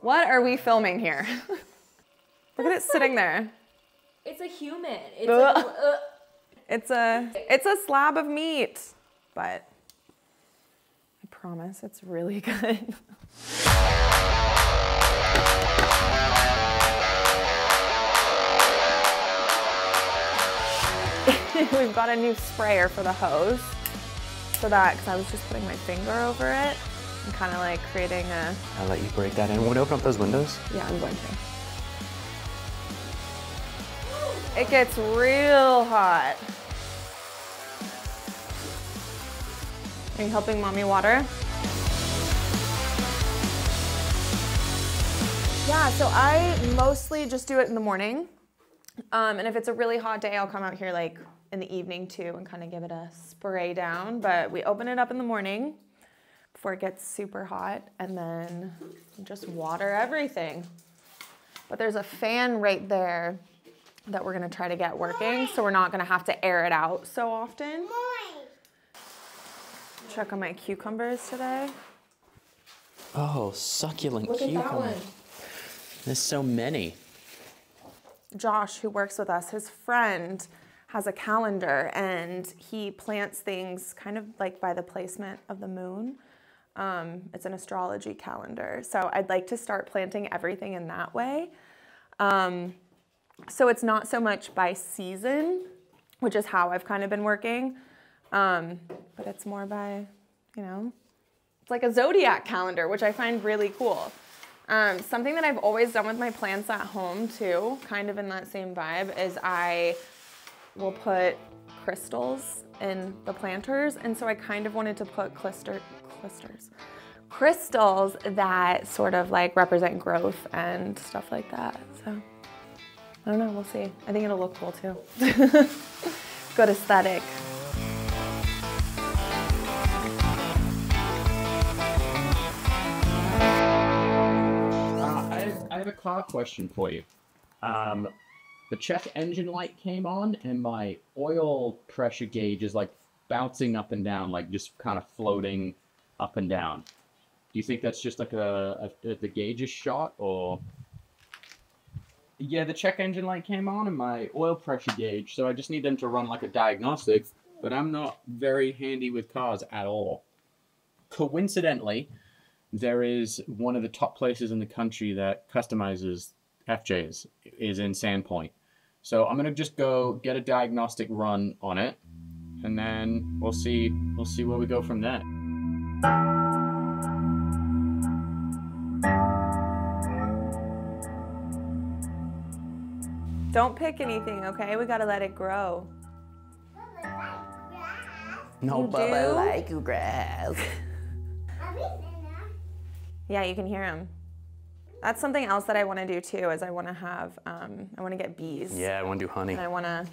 What are we filming here? Look at it sitting there. It's a human. It's like a, uh, It's a it's a slab of meat, but I promise it's really good. We've got a new sprayer for the hose. So that, because I was just putting my finger over it and kind of like creating a, I'll let you break that in. Want to open up those windows? yeah, I'm going to. It gets real hot. Are you helping mommy water? Yeah, so I mostly just do it in the morning. Um, and if it's a really hot day, I'll come out here like in the evening too and kind of give it a spray down. But we open it up in the morning before it gets super hot and then just water everything. But there's a fan right there that we're gonna try to get working, so we're not gonna have to air it out so often. Check on my cucumbers today. Oh, succulent Look cucumber. There's so many. Josh, who works with us, his friend has a calendar and he plants things kind of like by the placement of the moon. Um, it's an astrology calendar. So I'd like to start planting everything in that way. Um, so it's not so much by season, which is how I've kind of been working, um, but it's more by, you know, it's like a zodiac calendar, which I find really cool. Um, something that I've always done with my plants at home too, kind of in that same vibe, is I will put crystals in the planters. And so I kind of wanted to put cluster, clusters, crystals that sort of like represent growth and stuff like that. So I don't know, we'll see. I think it'll look cool too. Good aesthetic. Uh, I, have, I have a car question for you. Um, the check engine light came on, and my oil pressure gauge is like bouncing up and down, like just kind of floating up and down. Do you think that's just like a, a, the gauge is shot, or? Yeah, the check engine light came on, and my oil pressure gauge. So I just need them to run like a diagnostic. But I'm not very handy with cars at all. Coincidentally, there is one of the top places in the country that customizes FJs is in Sandpoint. So I'm gonna just go get a diagnostic run on it, and then we'll see we'll see where we go from there. Don't pick anything, okay? We gotta let it grow. No, You Bubba do? like grass. Yeah, you can hear them. That's something else that I want to do too. Is I want to have, um, I want to get bees. Yeah, I want to do honey. And I want to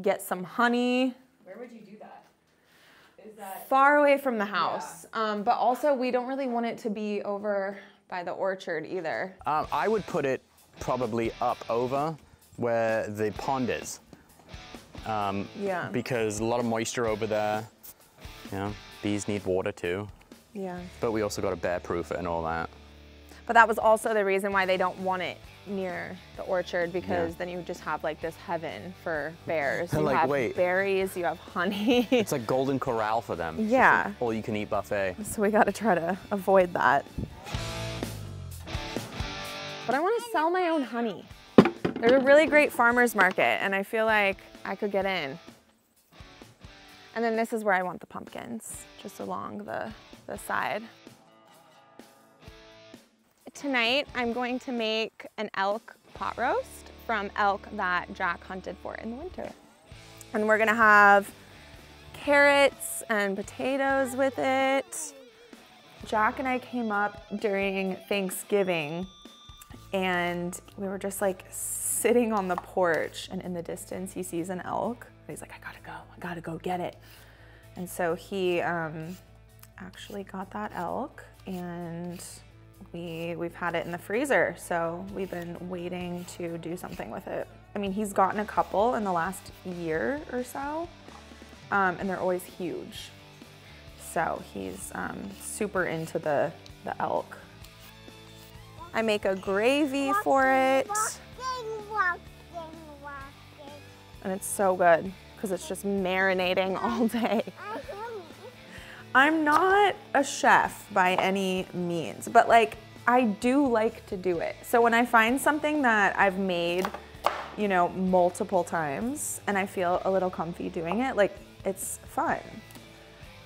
get some honey where would you do that? Is that far away from the house. Um, but also, we don't really want it to be over by the orchard either. Um, I would put it probably up over where the pond is. Um, Yeah. Because a lot of moisture over there. You know, bees need water too. Yeah. But we also got to bear proof it and all that. But that was also the reason why they don't want it near the orchard because Yeah. then you just have like this heaven for bears. You like, have "Wait." berries, you have honey. It's like golden corral for them. Yeah. all you can eat buffet. So we got to try to avoid that. But I want to sell my own honey. There's a really great farmer's market, and I feel like I could get in. And then this is where I want the pumpkins, just along the, the side. Tonight, I'm going to make an elk pot roast from elk that Jack hunted for in the winter. And we're gonna have carrots and potatoes with it. Jack and I came up during Thanksgiving and we were just like sitting on the porch and in the distance he sees an elk. He's like, I gotta go, I gotta go get it. And so he um, actually got that elk and we, we've had it in the freezer. So we've been waiting to do something with it. I mean, he's gotten a couple in the last year or so um, and they're always huge. So he's um, super into the, the elk. I make a gravy for it. Walking, walking, walking. And it's so good because it's just marinating all day. I'm not a chef by any means, but like I do like to do it. So when I find something that I've made, you know, multiple times and I feel a little comfy doing it, like it's fun.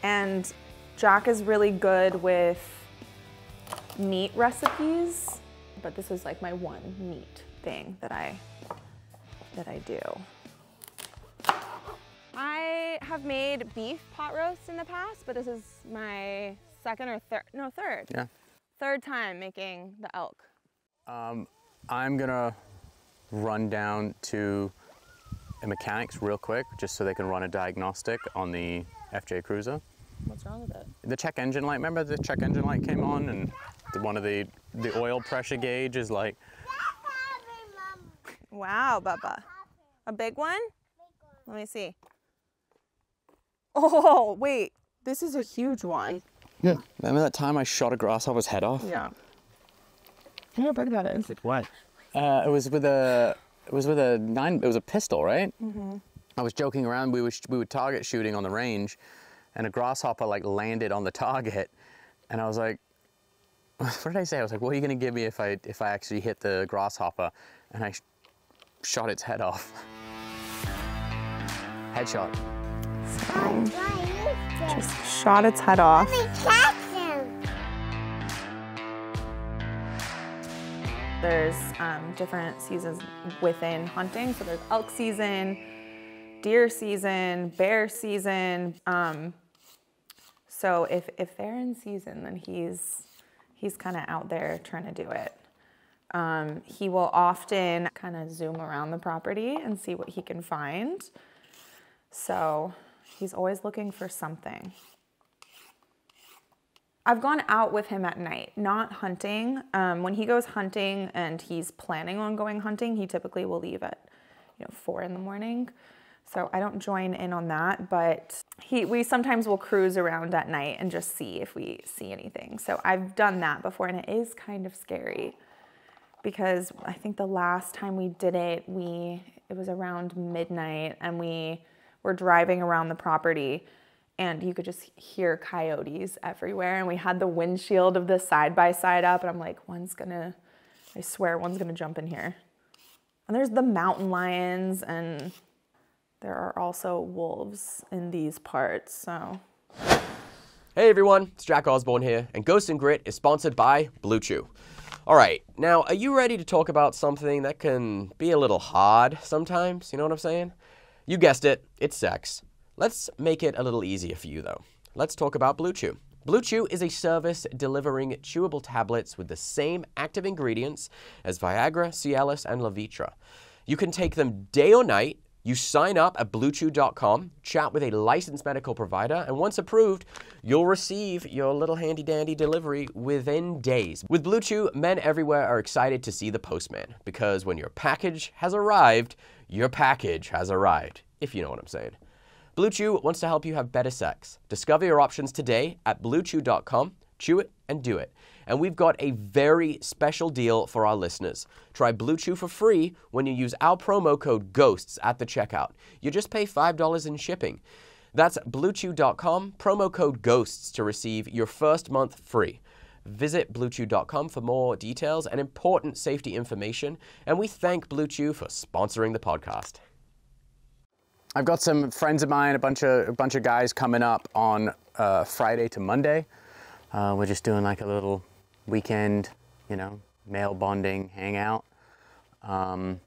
And Jack is really good with meat recipes, but this is like my one meat thing that I that I do. I have made beef pot roast in the past, but this is my second or third, no, third. Yeah. Third time making the elk. Um, I'm gonna run down to a mechanics real quick, just so they can run a diagnostic on the FJ Cruiser. What's wrong with it? The check engine light, remember the check engine light came on and the, one of the, the oil pressure gauge is like, Wow, Bubba. A big one? Let me see. Oh, wait. This is a huge one. yeah. Remember that time I shot a grasshopper's head off? Yeah. I wonder how big that is. What? Uh, it was with a, it was with a nine, it was a pistol, right? Mm-hmm. I was joking around. We were we were target shooting on the range, and a grasshopper like landed on the target, and I was like, what did I say? I was like, what are you gonna give me if I if I actually hit the grasshopper, and I sh- shot its head off. Headshot. Just shot its head off. There's um, different seasons within hunting. So there's elk season, deer season, bear season. Um, so if, if they're in season, then he's he's kind of out there trying to do it. Um, he will often kind of zoom around the property and see what he can find. So he's always looking for something. I've gone out with him at night, not hunting. Um, when he goes hunting and he's planning on going hunting, he typically will leave at, you know, four in the morning. So I don't join in on that, but he we sometimes will cruise around at night and just see if we see anything. So I've done that before, and it is kind of scary because I think the last time we did it, we it was around midnight, and we were driving around the property and you could just hear coyotes everywhere. And we had the windshield of the side by side up, and I'm like, one's gonna, I swear, one's gonna jump in here. And there's the mountain lions, and there are also wolves in these parts. So Hey everyone, it's Jack Osbourne here, and Ghost and Grit is sponsored by BlueChew. All right, now are you ready to talk about something that can be a little hard sometimes? You know what I'm saying? You guessed it, it's sex. Let's make it a little easier for you though. Let's talk about BlueChew. Blue Chew is a service delivering chewable tablets with the same active ingredients as Viagra, Cialis, and Levitra. You can take them day or night. You sign up at bluechew.com, chat with a licensed medical provider, and once approved, you'll receive your little handy dandy delivery within days. With BlueChew, men everywhere are excited to see the postman because when your package has arrived, your package has arrived, if you know what I'm saying. BlueChew wants to help you have better sex. Discover your options today at bluechew.com. Chew it and do it. And we've got a very special deal for our listeners. Try BlueChew for free when you use our promo code GHOSTS at the checkout. You just pay $5 in shipping. That's bluechew.com, promo code GHOSTS to receive your first month free. Visit bluechew.com for more details and important safety information. And we thank BlueChew for sponsoring the podcast. I've got some friends of mine, a bunch of a bunch of guys coming up on uh, Friday to Monday. Uh, we're just doing like a little weekend, you know, male bonding hangout. Um,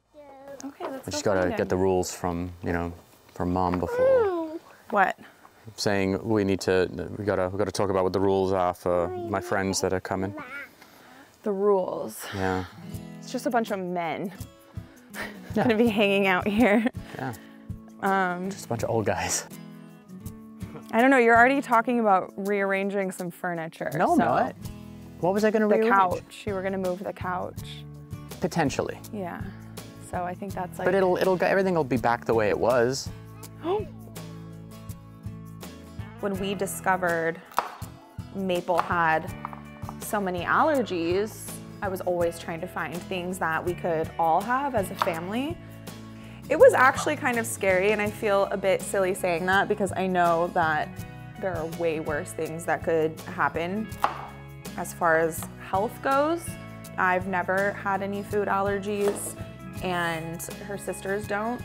okay, let's I just go gotta get the rules from you know from mom before what? Saying we need to we gotta we gotta talk about what the rules are for my friends that are coming. The rules. Yeah, It's just a bunch of men gonna be hanging out here. yeah. Um, just a bunch of old guys. I don't know. You're already talking about rearranging some furniture. No, I'm so not. What was I gonna The rearrange? couch. You were gonna move the couch. Potentially, Yeah. So I think that's like. but it'll it'll go- everything will be back the way it was. when we discovered Maple had so many allergies, I was always trying to find things that we could all have as a family. It was actually kind of scary, and I feel a bit silly saying that because I know that there are way worse things that could happen as far as health goes. I've never had any food allergies, and her sisters don't,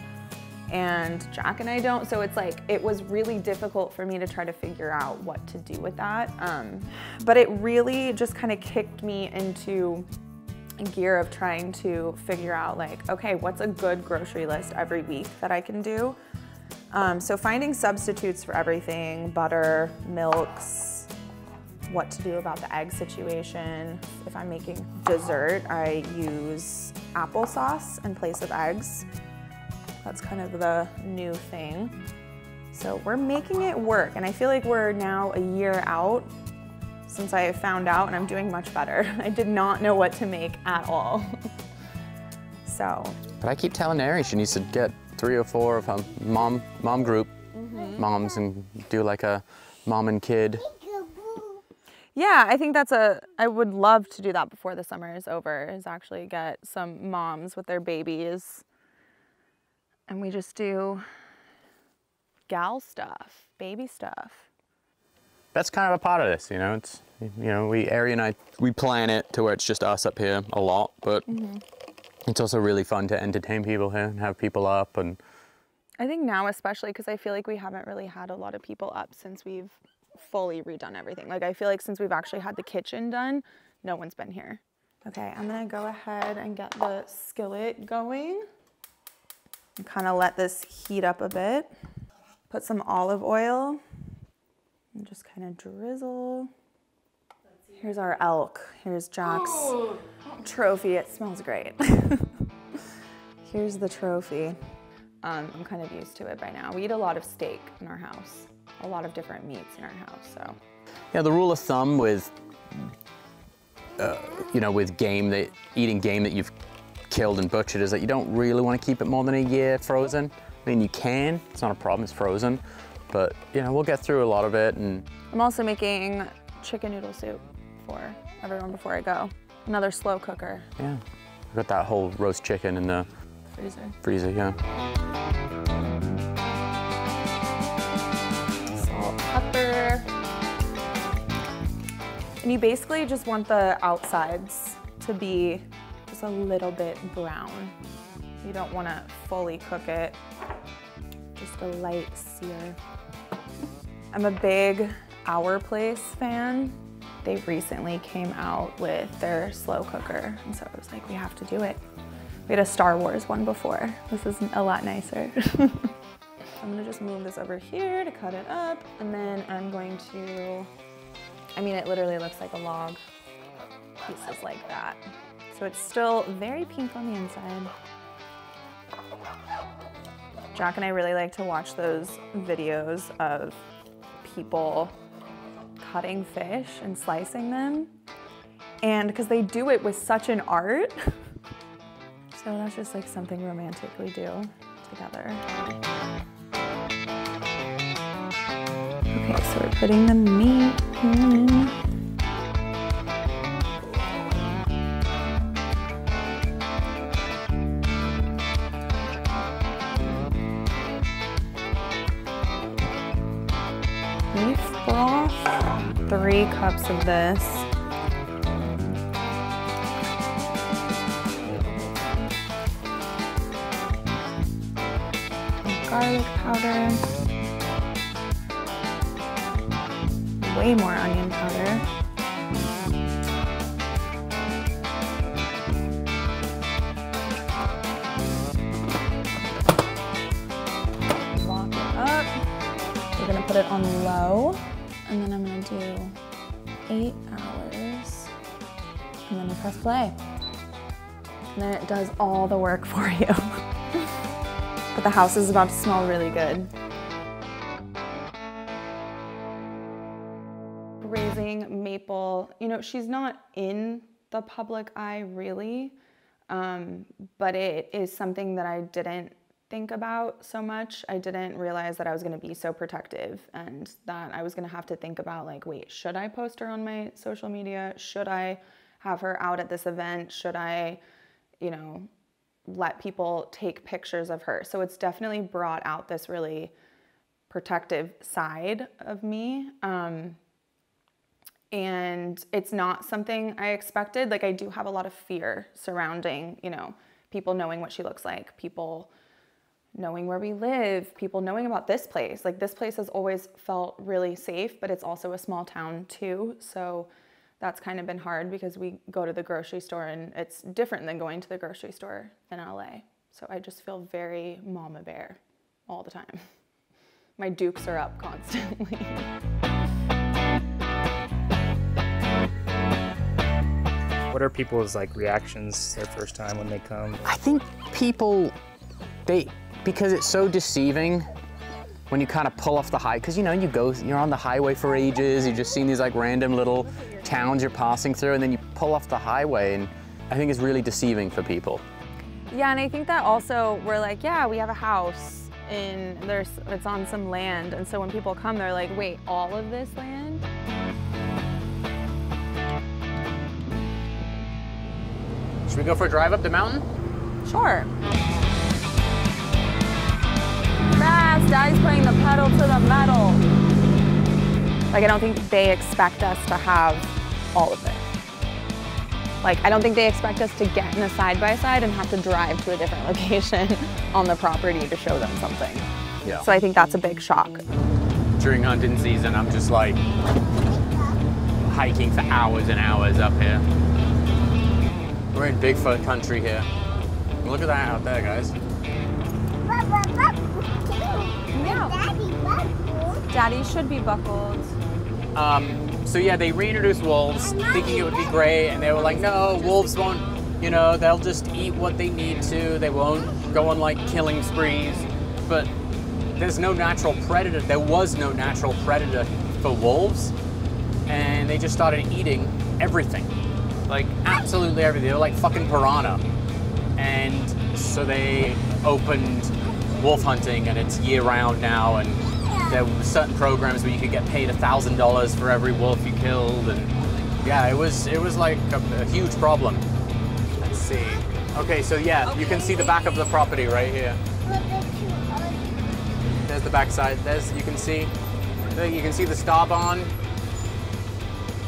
and Jack and I don't. So it's like, it was really difficult for me to try to figure out what to do with that. Um, but it really just kind of kicked me into gear of trying to figure out like, okay, what's a good grocery list every week that I can do? Um, so finding substitutes for everything, butter, milks, what to do about the egg situation. If I'm making dessert, I use applesauce in place of eggs. That's kind of the new thing. So we're making it work, and I feel like we're now a year out since I found out, and I'm doing much better. I did not know what to make at all. so. But I keep telling Aree she needs to get three or four of her mom mom group mm-hmm. moms and do like a mom and kid. Yeah, I think that's a, I would love to do that before the summer is over, is actually get some moms with their babies and we just do gal stuff, baby stuff. That's kind of a part of this, you know. It's you know we Aree and I we plan it to where it's just us up here a lot, but mm-hmm. it's also really fun to entertain people here and have people up and I think now especially because I feel like we haven't really had a lot of people up since we've fully redone everything. Like I feel like since we've actually had the kitchen done, no one's been here. Okay, I'm gonna go ahead and get the skillet going. And kind of let this heat up a bit. Put some olive oil and just kind of drizzle. Here's our elk. Here's Jack's trophy. It smells great. Here's the trophy. Um, I'm kind of used to it by now. We eat a lot of steak in our house, a lot of different meats in our house. So Yeah, the rule of thumb with, uh, you know, with game that eating game that you've killed and butchered is that you don't really want to keep it more than a year frozen. I mean, you can; it's not a problem. It's frozen, but you know, we'll get through a lot of it. And I'm also making chicken noodle soup for everyone before I go. Another slow cooker yeah, we've got that whole roast chicken in the freezer. freezer. Yeah. Salt, pepper. And you basically just want the outsides to be a little bit brown. You don't want to fully cook it, just a light sear. I'm a big Our Place fan. They recently came out with their slow cooker, and so I was like, we have to do it. We had a Star Wars one before. This is a lot nicer. I'm gonna just move this over here to cut it up, and then I'm going to, I mean, it literally looks like a log, pieces like that. So it's still very pink on the inside. Jack and I really like to watch those videos of people cutting fish and slicing them. And because they do it with such an art. so that's just like something romantic we do together. Okay, so we're putting the meat in. Cups of this. Garlic powder. way more onion powder. We're gonna put it on low, and then I'm gonna do eight hours, and then you press play. And then it does all the work for you. but the house is about to smell really good. raising Maple, you know, she's not in the public eye really, um, but it is something that I didn't think about so much. I didn't realize that I was going to be so protective and that I was going to have to think about, like, wait, should I post her on my social media? Should I have her out at this event? Should I, you know, let people take pictures of her? So it's definitely brought out this really protective side of me. Um, and it's not something I expected. Like I do have a lot of fear surrounding, you know, people knowing what she looks like, people knowing where we live, people knowing about this place. Like this place has always felt really safe, but it's also a small town too. So that's kind of been hard because we go to the grocery store and it's different than going to the grocery store in LA. So I just feel very mama bear all the time. My dukes are up constantly. What are people's like reactions their first time when they come? I think people, they, because it's so deceiving when you kind of pull off the high, because you know, you go, you're on the highway for ages, you've just seen these like random little towns you're passing through, and then you pull off the highway, and I think it's really deceiving for people. Yeah, and I think that also we're like, yeah, we have a house and there's it's on some land, and so when people come, they're like, wait, all of this land? Should we go for a drive up the mountain? Sure. Fast, Daddy's putting the pedal to the metal. Like, I don't think they expect us to have all of this. Like, I don't think they expect us to get in a side by side and have to drive to a different location on the property to show them something. Yeah. So I think that's a big shock. During hunting season, I'm just like hiking for hours and hours up here. We're in Bigfoot country here. Look at that out there, guys. Daddy should be buckled. Um, so yeah, they reintroduced wolves, thinking it would be great, and they were like, no, wolves won't, you know, they'll just eat what they need to. They won't go on like killing sprees. But there's no natural predator. There was no natural predator for wolves, and they just started eating everything, like absolutely everything. They were like fucking piranha, and so they opened wolf hunting, and it's year round now, and there were certain programs where you could get paid a thousand dollars for every wolf you killed, and yeah, it was it was like a, a huge problem. Let's see. Okay, so yeah, you can see the back of the property right here. There's the back side There's you can see. You can see the star barn.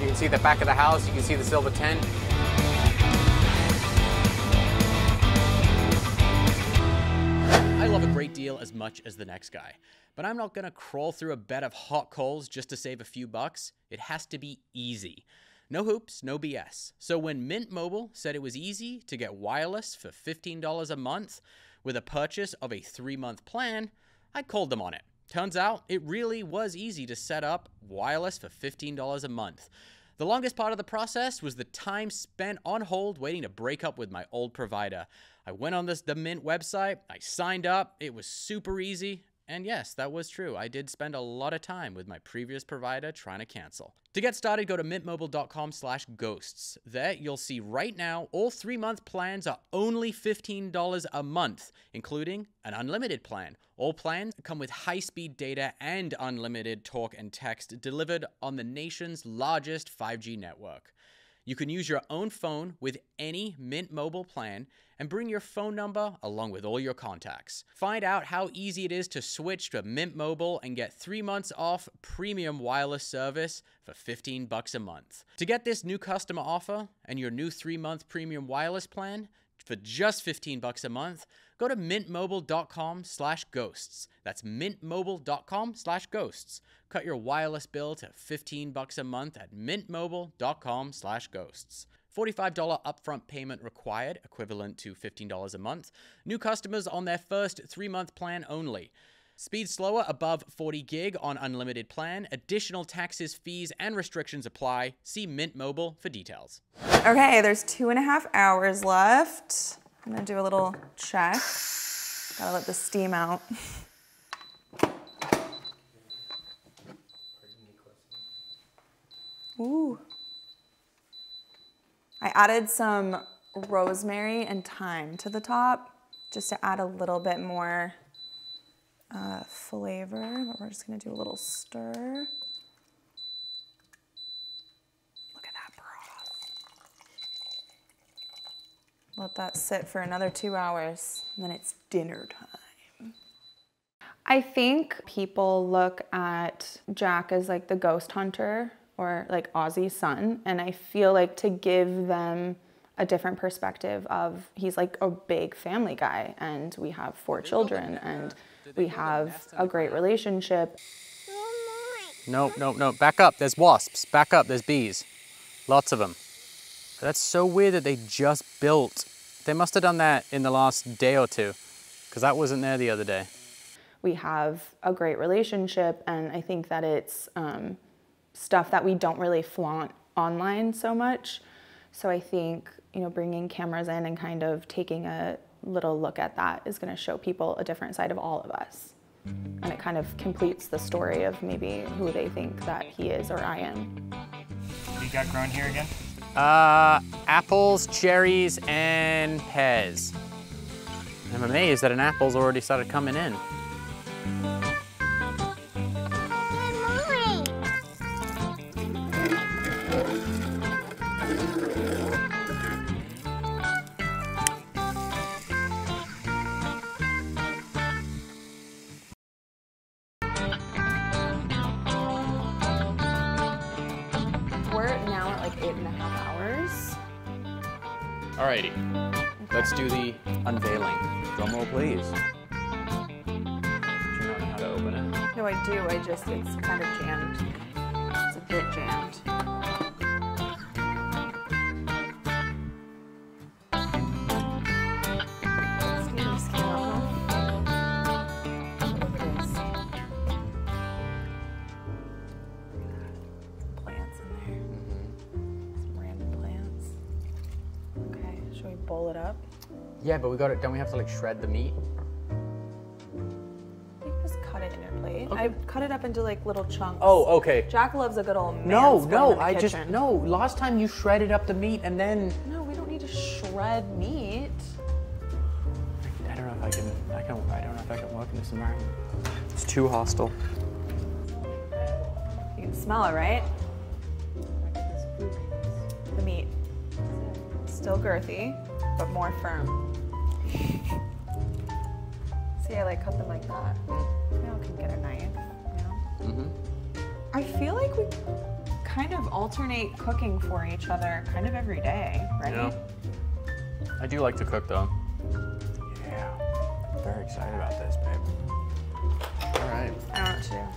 You can see the back of the house. You can see the silver tent. Deal as much as the next guy, but I'm not gonna crawl through a bed of hot coals just to save a few bucks. It has to be easy. No hoops, no BS. So when Mint Mobile said it was easy to get wireless for $15 a month with a purchase of a three month plan, I called them on it. Turns out it really was easy to set up wireless for $15 a month. The longest part of the process was the time spent on hold waiting to break up with my old provider. I went on this the Mint website, I signed up, it was super easy, and yes, that was true. I did spend a lot of time with my previous provider trying to cancel. To get started, go to mintmobile.com slash ghosts. There, you'll see right now all three-month plans are only $15 a month, including an unlimited plan. All plans come with high-speed data and unlimited talk and text delivered on the nation's largest 5G network. You can use your own phone with any Mint Mobile plan and bring your phone number along with all your contacts. Find out how easy it is to switch to Mint Mobile and get 3 months off premium wireless service for 15 bucks a month. To get this new customer offer and your new 3-month premium wireless plan for just 15 bucks a month, go to mintmobile.com slash ghosts. That's mintmobile.com slash ghosts. Cut your wireless bill to 15 bucks a month at mintmobile.com slash ghosts. $45 upfront payment required, equivalent to $15 a month. New customers on their first three-month plan only. Speed slower above 40 gig on unlimited plan. Additional taxes, fees, and restrictions apply. See Mint Mobile for details. Okay, there's two and a half hours left. I'm gonna do a little check. Gotta let the steam out. Ooh. I added some rosemary and thyme to the top just to add a little bit more uh, flavor, but we're just gonna do a little stir. Look at that broth. Let that sit for another two hours, and then it's dinner time. I think people look at Jack as like the ghost hunter or like Ozzy's son, and I feel like to give them a different perspective of he's like a big family guy, and we have four children, and we have a great relationship. Oh nope, nope, nope. Back up. There's wasps. Back up. There's bees. Lots of them. That's so weird that they just built. They must have done that in the last day or two, because that wasn't there the other day. we have a great relationship and i think that it's um, stuff that we don't really flaunt online so much so i think you know bringing cameras in and kind of taking a little look at that is going to show people a different side of all of us and it kind of completes the story of maybe who they think that he is or i am What you got grown here again? Uh, apples, cherries, and pears. I'm amazed that an apple's already started coming in. I do i just it's kind of jammed it's a bit jammed Scary, scary, huh? It is. Plants in there. Some random plants. Okay, should we bowl it up? Yeah, but we got it. Don't we have to like shred the meat? I cut it up into like little chunks. Oh, okay. Jack loves a good old man. No, no, I just no. Last time you shredded up the meat and then No, we don't need to shred meat. I don't know if I can. I can. I don't know if I can work in this environment. It's too hostile. You can smell it, right? The meat. Still girthy, but more firm. See, I like cut them like that. Now I can get a knife. You know? Mm-hmm. I feel like we kind of alternate cooking for each other kind of every day, right? Yeah. I do like to cook though. Yeah. I'm very excited about this, babe. All right. I want to.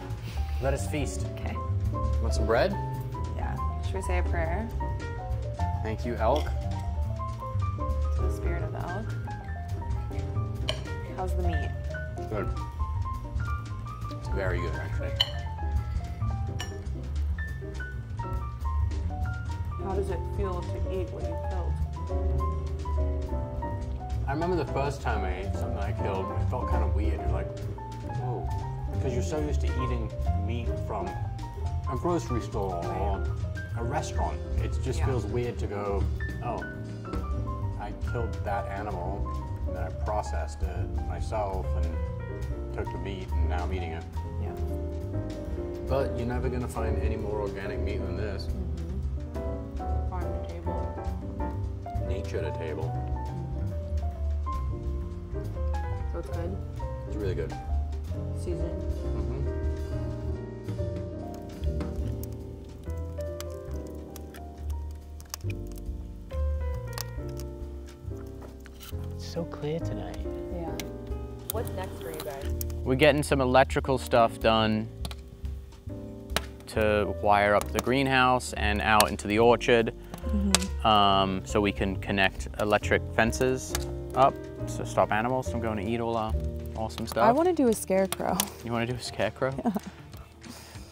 Let us feast. Okay. Want some bread? Yeah. Should we say a prayer Thank you, elk. to the spirit of the elk? How's the meat? Good. Very good, actually. How does it feel to eat what you killed? I remember the first time I ate something I killed, it felt kind of weird. You're like, whoa. Because you're so used to eating meat from a grocery store or a restaurant. It just Yeah. feels weird to go, oh, I killed that animal, and then I processed it myself and took the meat, and now I'm eating it. Yeah. But you're never gonna find any more organic meat than this. Mm-hmm. Farm to table. Nature to table. So it's good. It's really good. Seasoned. Mm-hmm. It's so clear tonight. Yeah. What's next for you guys? We're getting some electrical stuff done to wire up the greenhouse and out into the orchard. Um, so we can connect electric fences up to stop animals from going to eat all our awesome stuff. I want to do a scarecrow. you want to do a scarecrow?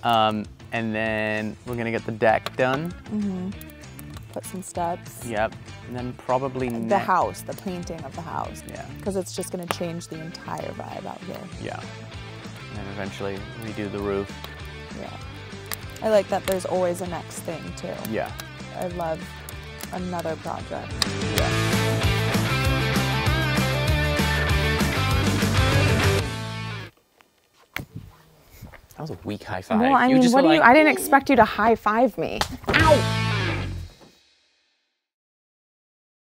Um, and then we're gonna get the deck done. Put some steps. Yep. And then probably The house, the painting of the house. Yeah. Because it's just going to change the entire vibe out here. Yeah. And then eventually redo the roof. Yeah. I like that there's always a next thing too. Yeah. I love another project. That was a weak high five. Well, I You mean, just what were do you? I didn't expect you to high five me. Ow!